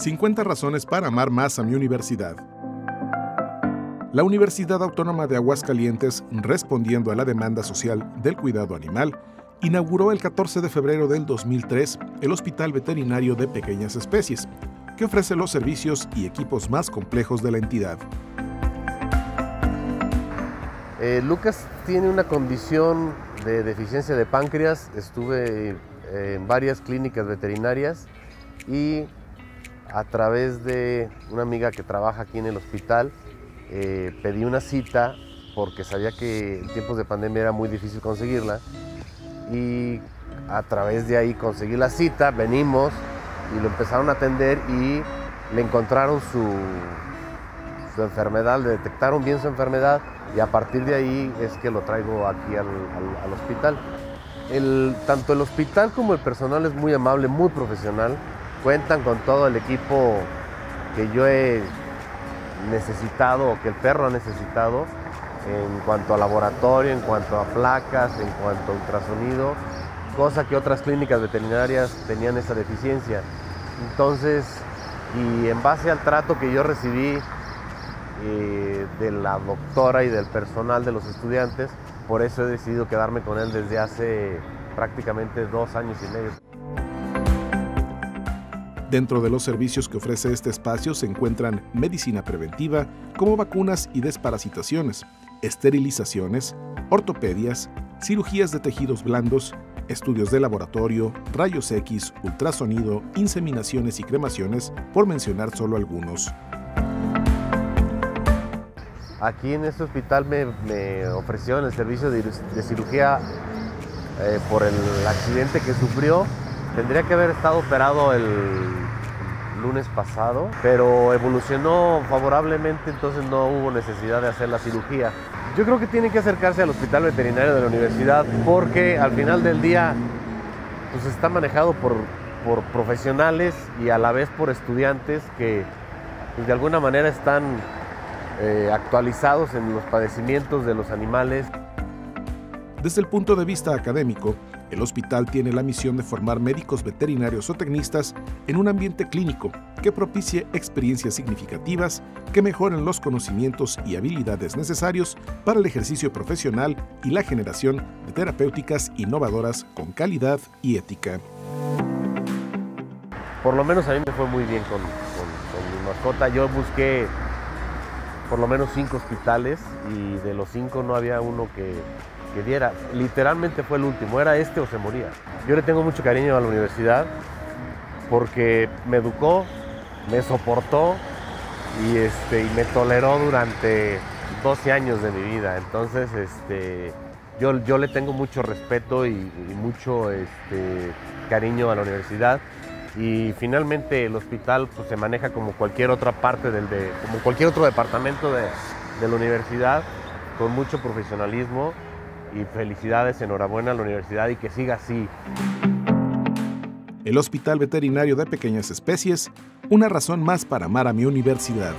50 razones para amar más a mi universidad. La Universidad Autónoma de Aguascalientes, respondiendo a la demanda social del cuidado animal, inauguró el 14 de febrero del 2003 el Hospital Veterinario de Pequeñas Especies, que ofrece los servicios y equipos más complejos de la entidad. Eh, Lucas tiene una condición de deficiencia de páncreas. Estuve eh, en varias clínicas veterinarias y a través de una amiga que trabaja aquí en el hospital eh, pedí una cita porque sabía que en tiempos de pandemia era muy difícil conseguirla y a través de ahí conseguí la cita, venimos y lo empezaron a atender y le encontraron su, su enfermedad, le detectaron bien su enfermedad y a partir de ahí es que lo traigo aquí al, hospital. tanto el hospital como el personal es muy amable, muy profesional, cuentan con todo el equipo que yo he necesitado o que el perro ha necesitado en cuanto a laboratorio, en cuanto a placas, en cuanto a ultrasonido, cosa que otras clínicas veterinarias tenían esa deficiencia. Entonces, y en base al trato que yo recibí eh, de la doctora y del personal de los estudiantes, por eso he decidido quedarme con él desde hace prácticamente dos años y medio. Dentro de los servicios que ofrece este espacio se encuentran medicina preventiva, como vacunas y desparasitaciones, esterilizaciones, ortopedias, cirugías de tejidos blandos, estudios de laboratorio, rayos X, ultrasonido, inseminaciones y cremaciones, por mencionar solo algunos. Aquí en este hospital me, ofrecieron el servicio de, cirugía eh, por el accidente que sufrió Tendría que haber estado operado el lunes pasado, pero evolucionó favorablemente, entonces no hubo necesidad de hacer la cirugía. Yo creo que tienen que acercarse al hospital veterinario de la universidad porque al final del día pues está manejado por, por profesionales y a la vez por estudiantes que pues, de alguna manera están eh, actualizados en los padecimientos de los animales. Desde el punto de vista académico, el hospital tiene la misión de formar médicos veterinarios o tecnistas en un ambiente clínico que propicie experiencias significativas que mejoren los conocimientos y habilidades necesarios para el ejercicio profesional y la generación de terapéuticas innovadoras con calidad y ética. Por lo menos a mí me fue muy bien con, mi mascota. Yo busqué por lo menos cinco hospitales y de los cinco no había uno que que diera. Literalmente fue el último, era este o se moría. Yo le tengo mucho cariño a la universidad porque me educó, me soportó y, este, y me toleró durante 12 años de mi vida. Entonces, este, yo, yo le tengo mucho respeto y, mucho este, cariño a la universidad. Y finalmente el hospital pues, se maneja como cualquier otra parte del de, como cualquier otro departamento de, de la universidad, con mucho profesionalismo y felicidades, enhorabuena a la universidad y que siga así. El Hospital Veterinario de Pequeñas Especies, una razón más para amar a mi universidad.